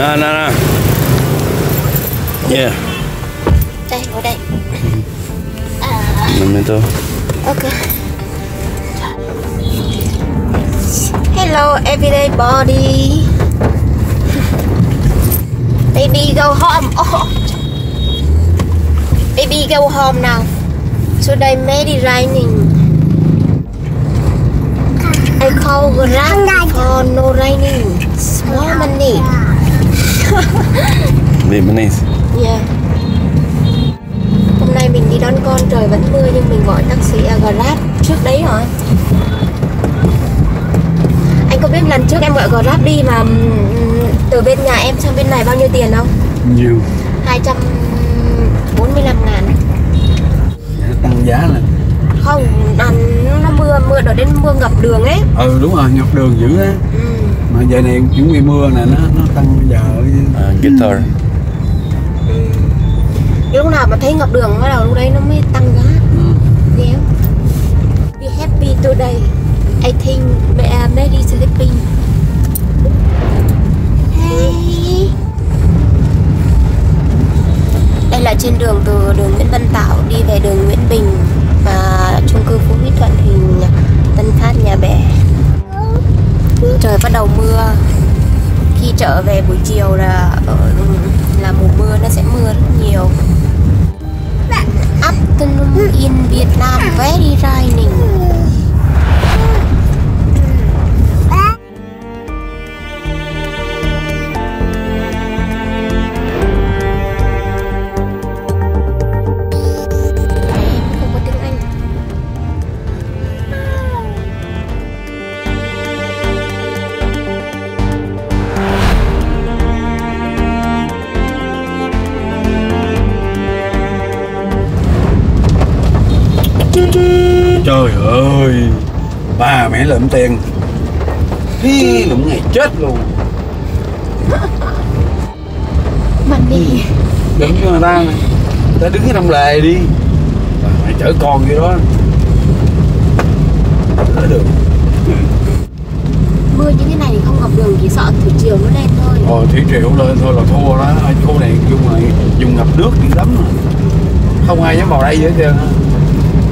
Nè nè nè Yeah. Đây, ngồi đây. Mình tôi. Ok. Hello everyday body. Baby go home. Oh. Baby go home now. Today maybe raining. I call Grab for no raining. Small money Vietnamese Yeah. Hôm nay mình đi đón con trời vẫn mưa nhưng mình gọi taxi à, Grab. Trước đấy rồi. Anh có biết lần trước em gọi Grab đi mà từ bên nhà em sang bên này bao nhiêu tiền không? Nhiều. 245 ngàn. Tăng giá lên Không, à, nó mưa, mưa đổ đến mưa ngập đường ấy. Ừ đúng rồi, ngập đường dữ á. Ừ. Mà giờ này chuẩn bị mưa nè, nó nó tăng giờ. À, Guitar. Lúc nào mà thấy ngập đường bắt đầu lúc đấy nó mới tăng giá ừ. Yeah. Be happy today. I think uh, Mary sleeping. Hey. Đây là trên đường từ đường Nguyễn Văn Tạo đi về đường Nguyễn Bình và chung cư Phú Mỹ Thuận thì Tân Phát Nhà Bè. Trời bắt đầu mưa. Khi trở về buổi chiều là ở là mùa mưa nó sẽ mưa rất nhiều. Afternoon in Vietnam very raining. Mẹ lượm tiền. Hi, lượm ngày chết luôn. Money. Đừng cho người ta ta đứng ở trong lề đi. Mẹ chở con gì đó. Đỡ được. Mưa như thế này thì không ngập đường chỉ sợ thủy triều nó lên thôi. Ồ, thủy triệu lên thôi là thua đó. Ở khu này dùng này dùng ngập nước đi lắm rồi Không ai dám vào đây hết trơn.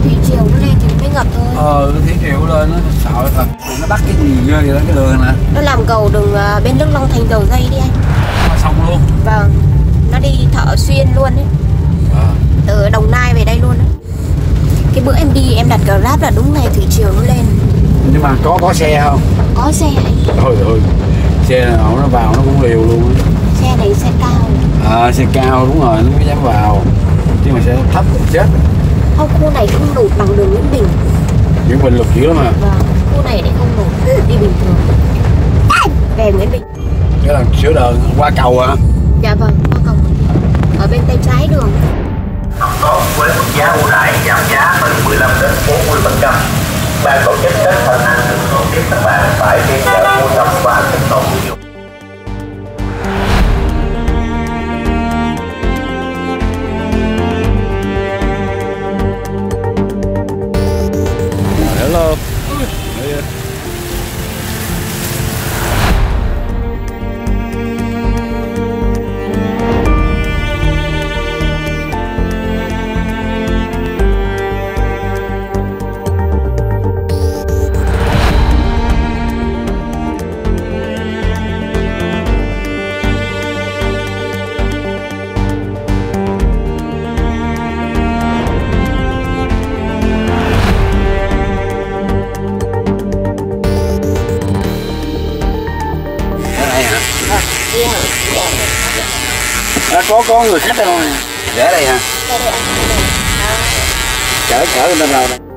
Thủy triều nó lên thì mới ngập thôi. Ờ, triệu lên nó sợ thật Nó bắt cái gì ghê vậy đó, cái đường nè Nó làm cầu đường à, bên nước Long Thành dầu dây đi anh. Nó xong luôn Vâng. Nó đi thợ xuyên luôn ấy. Ờ. Từ Đồng Nai về đây luôn á. Cái bữa em đi em đặt Grab là đúng ngày thủy triều nó lên. Nhưng mà có có xe không? Có xe anh. Thôi ơi Xe nào nó vào nó cũng liều luôn á Xe này xe cao. À, xe cao đúng rồi, nó mới dám vào chứ mà xe thấp thì chết Không khu này không lụt bằng đường Nguyễn Bình. Những bình lục dữ lắm mà Vâng. Khu này để không lụt. Đi bình thường. Về Nguyễn Bình. cái là sửa đời qua cầu à Dạ vâng. Qua cầu. Ở bên tay trái đường. có với mức giá ưu đãi à, có có người khách đâu nè để đây hả? Đây đây anh. chở chở ta vào đây